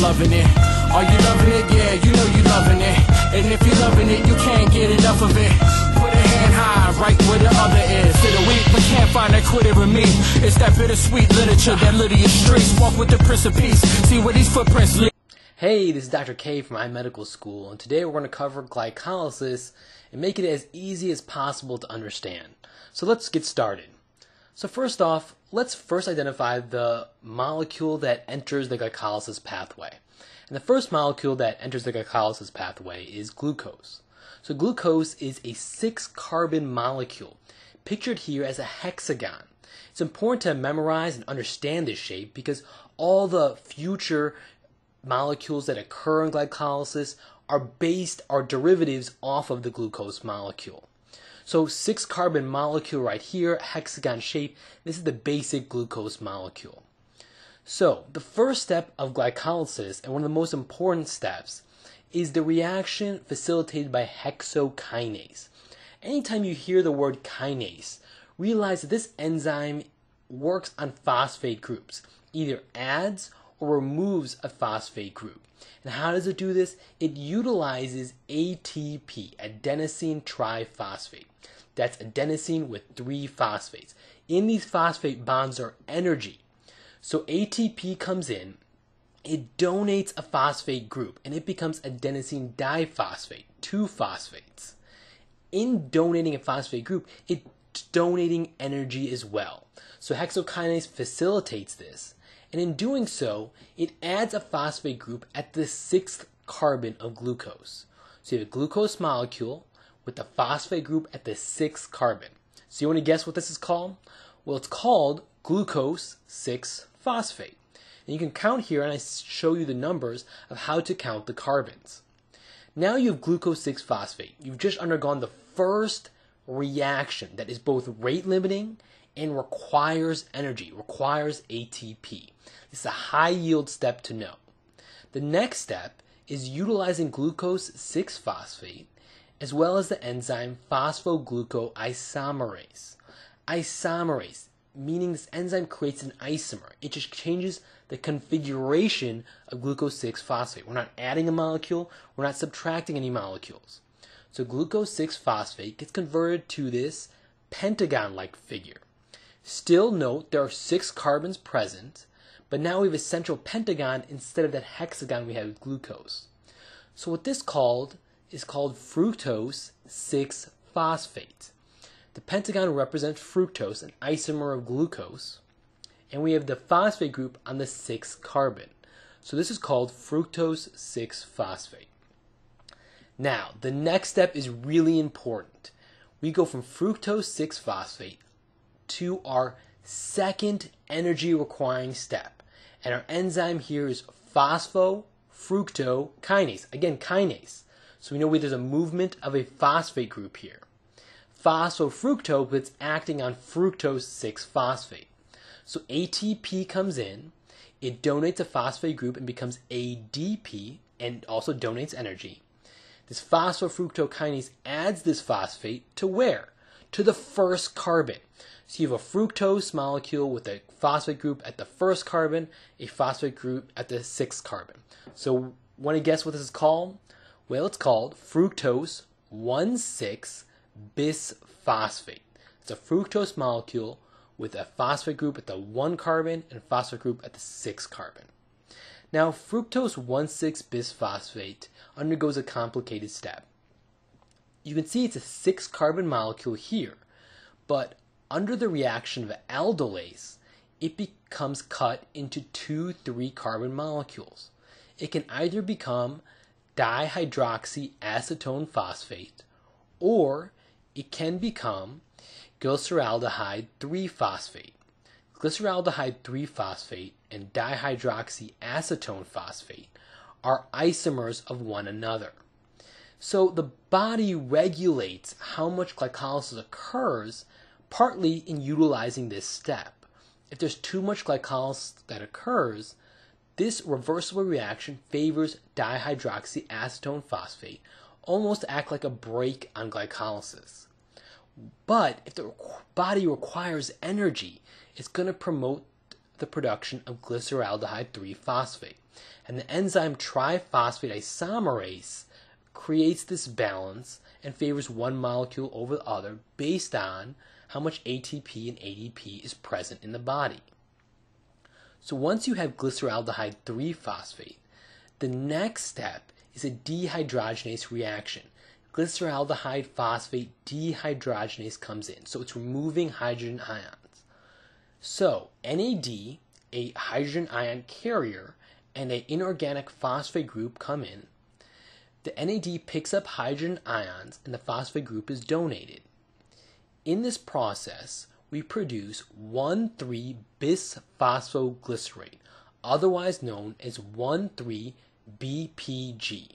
loving it. Are you loving it? Yeah, you know you loving it. And if you're loving it, you can't get enough of it. Put a hand high, right where the other is. But can't find that me. It's that bittersweet literature that streets. Walk with the Prince of Peace. See where these footprints lead. Hey, this is Dr. K from iMedical School, and today we're going to cover glycolysis and make it as easy as possible to understand. So let's get started. So first off, let's first identify the molecule that enters the glycolysis pathway. And the first molecule that enters the glycolysis pathway is glucose. So glucose is a six carbon molecule, pictured here as a hexagon. It's important to memorize and understand this shape because all the future molecules that occur in glycolysis are based, are derivatives off of the glucose molecule. So six carbon molecule right here, hexagon shape, this is the basic glucose molecule. So, the first step of glycolysis, and one of the most important steps, is the reaction facilitated by hexokinase. Anytime you hear the word kinase, realize that this enzyme works on phosphate groups, either adds or removes a phosphate group. And how does it do this? It utilizes ATP, adenosine triphosphate. That's adenosine with three phosphates. In these phosphate bonds are energy. So ATP comes in, it donates a phosphate group, and it becomes adenosine diphosphate, two phosphates. In donating a phosphate group, it's donating energy as well. So hexokinase facilitates this, and in doing so, it adds a phosphate group at the sixth carbon of glucose. So you have a glucose molecule with a phosphate group at the sixth carbon. So you want to guess what this is called? Well, it's called glucose 6 phosphate. And you can count here, and I show you the numbers of how to count the carbons. Now you have glucose 6 phosphate. You've just undergone the first reaction that is both rate limiting and requires energy, requires ATP. This is a high yield step to know. The next step is utilizing glucose 6 phosphate as well as the enzyme phosphoglucoisomerase. Isomerase meaning this enzyme creates an isomer. It just changes the configuration of glucose 6 phosphate. We're not adding a molecule, we're not subtracting any molecules. So glucose 6 phosphate gets converted to this pentagon like figure. Still note there are six carbons present, but now we have a central pentagon instead of that hexagon we had with glucose. So what this called is called fructose 6 phosphate. The pentagon represents fructose, an isomer of glucose, and we have the phosphate group on the sixth carbon. So this is called fructose 6 phosphate. Now, the next step is really important. We go from fructose 6 phosphate to our second energy requiring step. And our enzyme here is phosphofructokinase. Again, kinase. So we know there's a movement of a phosphate group here phosphofructose, but it's acting on fructose 6 phosphate. So ATP comes in, it donates a phosphate group and becomes ADP and also donates energy. This phosphofructokinase adds this phosphate to where? To the first carbon. So you have a fructose molecule with a phosphate group at the first carbon, a phosphate group at the sixth carbon. So want to guess what this is called? Well, it's called fructose 1,6 bisphosphate. It's a fructose molecule with a phosphate group at the 1 carbon and phosphate group at the 6 carbon. Now, fructose 1,6 bisphosphate undergoes a complicated step. You can see it's a 6 carbon molecule here, but under the reaction of aldolase, it becomes cut into two 3 carbon molecules. It can either become dihydroxyacetone phosphate or it can become glyceraldehyde 3 phosphate. Glyceraldehyde 3 phosphate and dihydroxyacetone phosphate are isomers of one another. So the body regulates how much glycolysis occurs partly in utilizing this step. If there's too much glycolysis that occurs, this reversible reaction favors dihydroxyacetone phosphate almost act like a brake on glycolysis. But if the body requires energy, it's going to promote the production of glyceraldehyde 3 phosphate. And the enzyme triphosphate isomerase creates this balance and favors one molecule over the other based on how much ATP and ADP is present in the body. So once you have glyceraldehyde 3 phosphate, the next step is a dehydrogenase reaction. Glyceraldehyde phosphate dehydrogenase comes in, so it's removing hydrogen ions. So NAD, a hydrogen ion carrier, and an inorganic phosphate group come in. The NAD picks up hydrogen ions and the phosphate group is donated. In this process, we produce 1,3 bisphosphoglycerate, otherwise known as 1,3-BPG.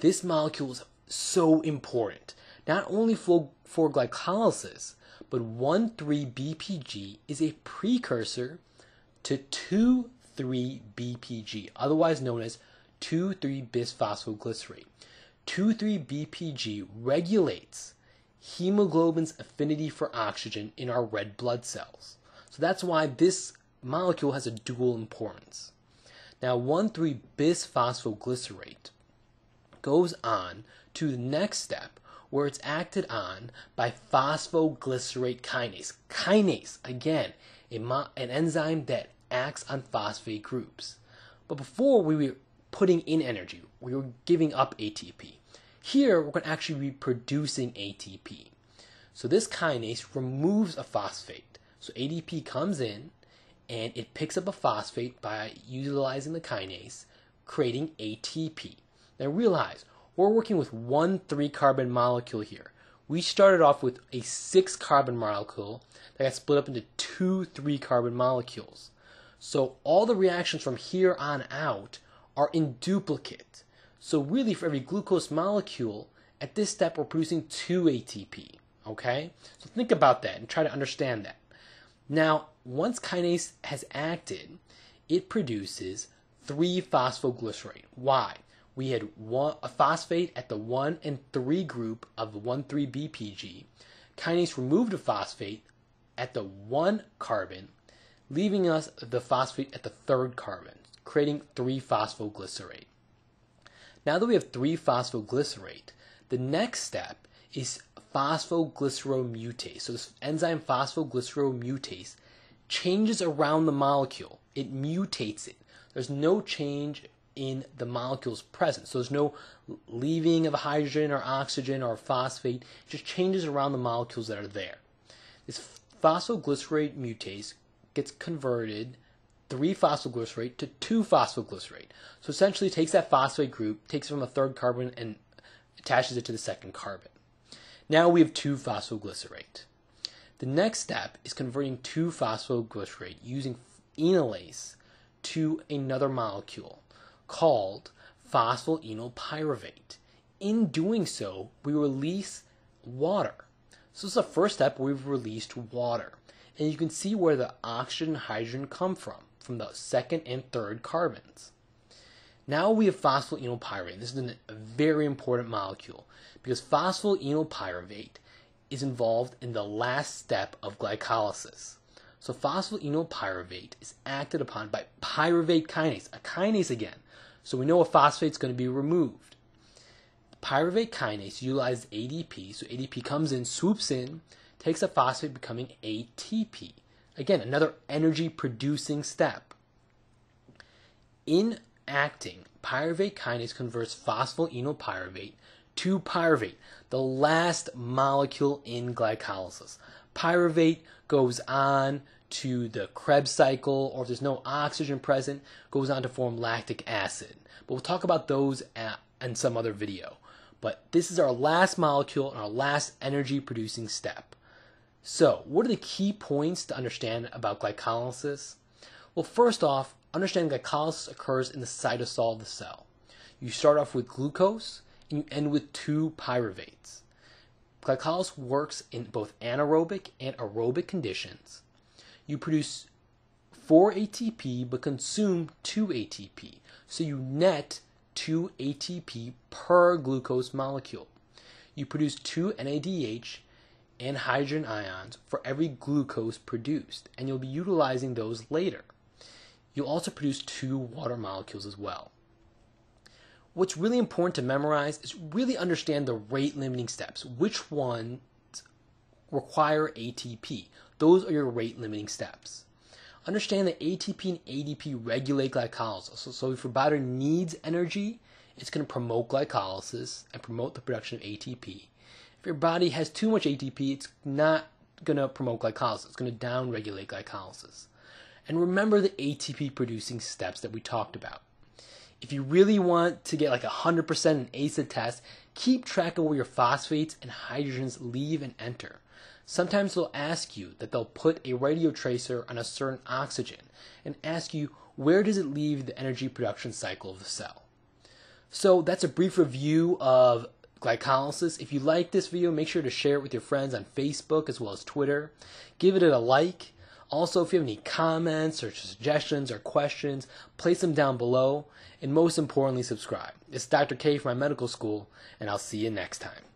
This molecule is so important, not only for, for glycolysis, but 1,3-BPG is a precursor to 2,3-BPG, otherwise known as 2,3-bisphosphoglycerate. 2,3-BPG regulates hemoglobin's affinity for oxygen in our red blood cells. So that's why this molecule has a dual importance. Now, 1,3-bisphosphoglycerate goes on to the next step where it's acted on by phosphoglycerate kinase. Kinase, again, an enzyme that acts on phosphate groups. But before we putting in energy, we were giving up ATP. Here, we're going to actually be producing ATP. So this kinase removes a phosphate. So ADP comes in and it picks up a phosphate by utilizing the kinase, creating ATP. Now realize, we're working with one three carbon molecule here. We started off with a six carbon molecule that got split up into two three carbon molecules. So all the reactions from here on out are in duplicate. So really for every glucose molecule, at this step we're producing 2 ATP. Okay? So think about that and try to understand that. Now, once kinase has acted, it produces 3 phosphoglycerate. Why? We had one, a phosphate at the 1 and 3 group of the 1,3-BPG. Kinase removed a phosphate at the 1 carbon, leaving us the phosphate at the third carbon, creating 3 phosphoglycerate. Now that we have 3 phosphoglycerate, the next step is phosphoglyceromutase. So this enzyme phosphoglyceromutase changes around the molecule. It mutates it. There's no change in the molecule's presence. So there's no leaving of hydrogen or oxygen or phosphate. It just changes around the molecules that are there. This phosphoglycerate mutase gets converted 3 phosphoglycerate to 2 phosphoglycerate. So essentially takes that phosphate group, takes it from a third carbon and attaches it to the second carbon. Now we have 2-phosphoglycerate. The next step is converting 2-phosphoglycerate using enolase to another molecule called phosphoenolpyruvate. In doing so, we release water. So this is the first step we've released water. And you can see where the oxygen and hydrogen come from, from the second and third carbons. Now we have phosphoenolpyruvate. This is a very important molecule because phosphoenolpyruvate is involved in the last step of glycolysis. So phosphoenolpyruvate is acted upon by pyruvate kinase, a kinase again. So we know a phosphate is going to be removed. Pyruvate kinase utilizes ADP, so ADP comes in, swoops in, takes a phosphate, becoming ATP. Again, another energy producing step. In acting, pyruvate kinase converts phosphoenolpyruvate to pyruvate, the last molecule in glycolysis. Pyruvate goes on to the Krebs cycle, or if there's no oxygen present, goes on to form lactic acid. But we'll talk about those at, in some other video. But this is our last molecule and our last energy producing step. So, what are the key points to understand about glycolysis? Well, first off, understanding glycolysis occurs in the cytosol of the cell. You start off with glucose, and you end with two pyruvates. Glycolysis works in both anaerobic and aerobic conditions. You produce 4 ATP but consume 2 ATP, so you net 2 ATP per glucose molecule. You produce 2 NADH and hydrogen ions for every glucose produced, and you'll be utilizing those later. you'll also produce two water molecules as well. What's really important to memorize is really understand the rate limiting steps. Which ones require ATP? Those are your rate limiting steps. Understand that ATP and ADP regulate glycolysis. So, so if your body needs energy, it's going to promote glycolysis and promote the production of ATP. If your body has too much ATP, it's not going to promote glycolysis. It's going to downregulate glycolysis. And remember the ATP producing steps that we talked about. If you really want to get like 100% in ACID test, keep track of where your phosphates and hydrogens leave and enter. Sometimes they'll ask you that they'll put a radio tracer on a certain oxygen and ask you where does it leave the energy production cycle of the cell. So that's a brief review of glycolysis. If you like this video, make sure to share it with your friends on Facebook as well as Twitter. Give it a like. Also, if you have any comments or suggestions or questions, place them down below. And most importantly, subscribe. It's Dr. K from iMedical School, and I'll see you next time.